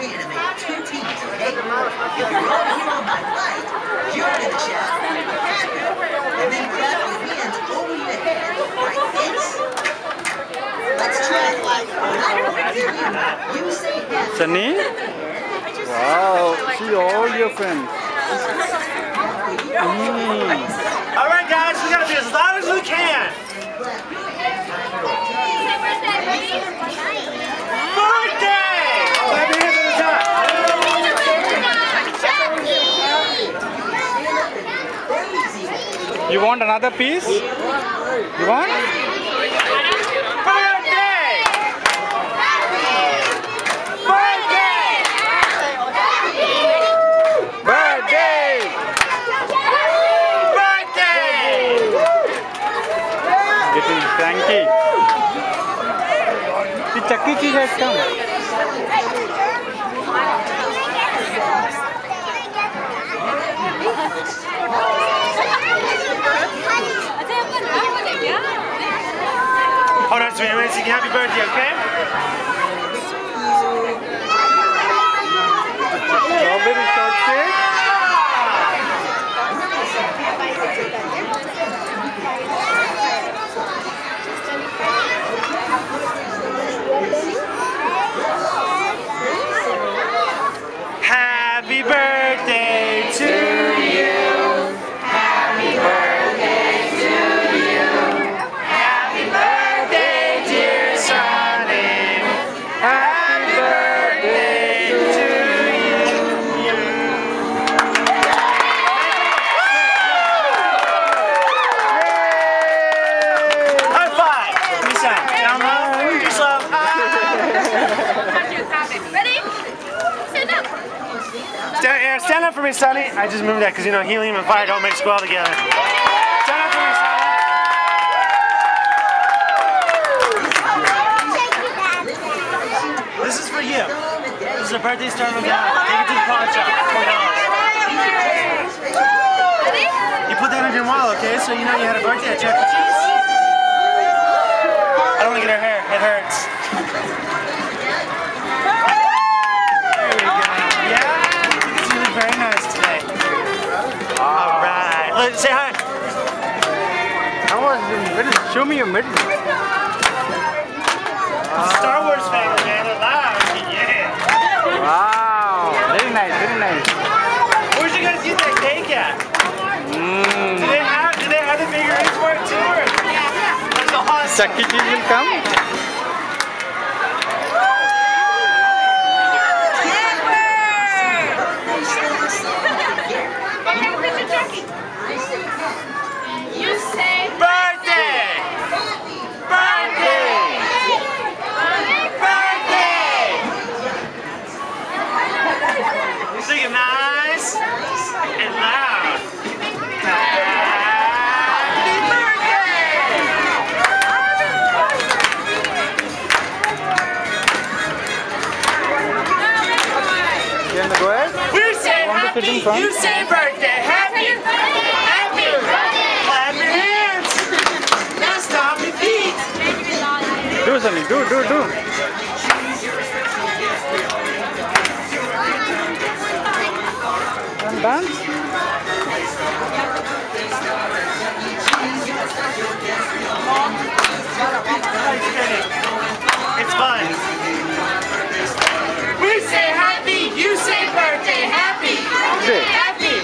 we're gonna make two teams, okay? If you're all here on my flight, you're gonna shout happy, and then clap your hands over your head like this. Let's try it. When I point to you, you say happy. Sunny? Wow, see all your friends. Mm. All right, guys, we gotta be as loud as we can. Birthday! Clap your hands at the top. You want another piece? You want? Birthday! Birthday! Birthday! Birthday! Getting cranky. The Chuck. Happy birthday, okay? Stand, yeah, stand up for me, Sonny. I just moved that because you know helium and fire don't mix well together. Stand up for me, Sonny. This is for you. This is a birthday star of God. Take it to the pawn shop. You put that on your wall, okay? So you know you had a birthday at Chuck E. Cheese. I don't want to get her hair. It hurts. Right. Look, say hi. How was the middle? Show me your middle. Star Wars fan, man. They're. Yeah. Wow, very nice, very nice. Where'd you guys get that cake at? Do Mm. they have, do they have the figurines for it too? Or? That's awesome. Chuck. Cheese will come. We say in happy, say birthday. Happy, happy. Clap your hands. Now stomp your feet. Do something, do, do, do. And dance.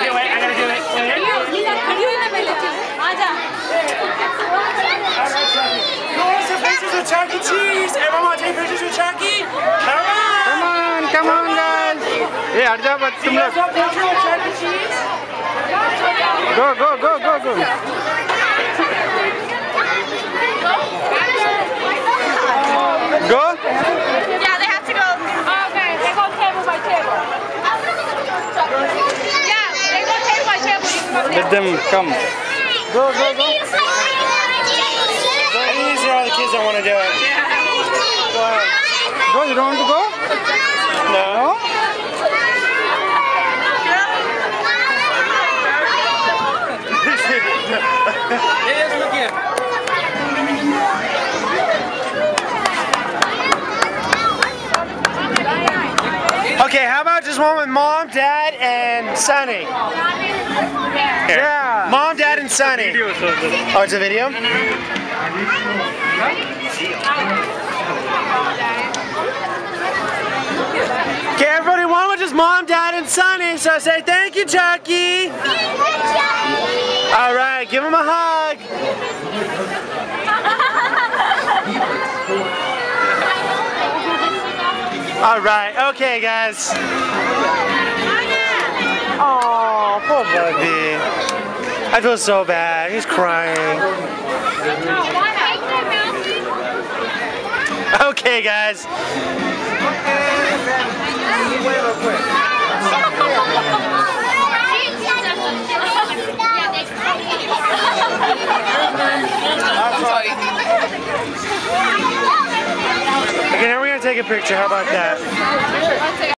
Okay, wait, I gotta do it. Wait. Who wants some pictures with Chuck E. Cheese? Everyone want to take pictures with Chucky? Come on! Come on, come on, guys. Hey, हट जाओ बस You तुम guys लोग. want a picture with Chuck E. Cheese? Go, go, go, go, go. Them come. Go, go, go. I think these are all the kids that want to do it. Go ahead. Go, you don't want to go? No? Okay, how about just one with mom, dad, and Sonny? Yeah. Mom, dad, and Sonny. Oh, it's a video? Okay, everybody, one with just mom, dad, and Sonny. So say thank you, Chucky. All right, give him a hug. All right, okay, guys. Oh, poor Bubby. I feel so bad. He's crying. Okay, guys. Okay, now we're gonna take a picture. How about that?